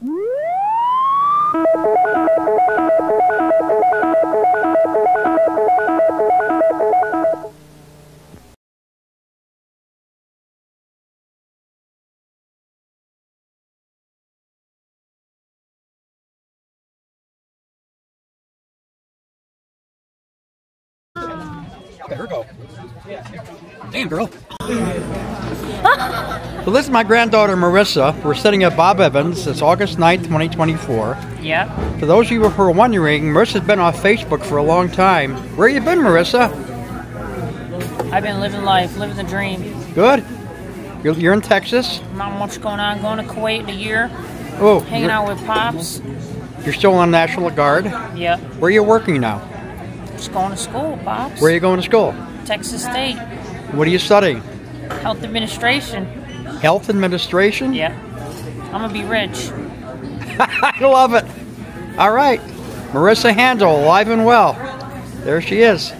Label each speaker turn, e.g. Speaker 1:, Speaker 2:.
Speaker 1: Let her go. Damn, girl. so this is my granddaughter Marissa. We're sitting at Bob Evans. It's August 9th, 2024.
Speaker 2: Yep.
Speaker 1: For those of you who are wondering, Marissa's been on Facebook for a long time. Where you been, Marissa?
Speaker 2: I've been living life, living the dream.
Speaker 1: Good. You're, you're in Texas.
Speaker 2: Not much going on. Going to Kuwait in a year.
Speaker 1: Oh,
Speaker 2: Hanging out with pops.
Speaker 1: you're still on National Guard.
Speaker 2: Yep.
Speaker 1: Where are you working now?
Speaker 2: Just going to school, pops.
Speaker 1: Where are you going to school?
Speaker 2: Texas State.
Speaker 1: What are you studying?
Speaker 2: Health administration.
Speaker 1: Health administration?
Speaker 2: Yep. I'm gonna be rich.
Speaker 1: I love it. All right. Marissa Handel, alive and well. There she is.